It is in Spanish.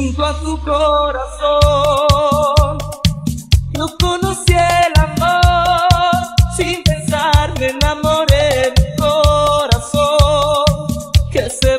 junto a su corazón. No conocí el amor sin pensar en amor en mi corazón que se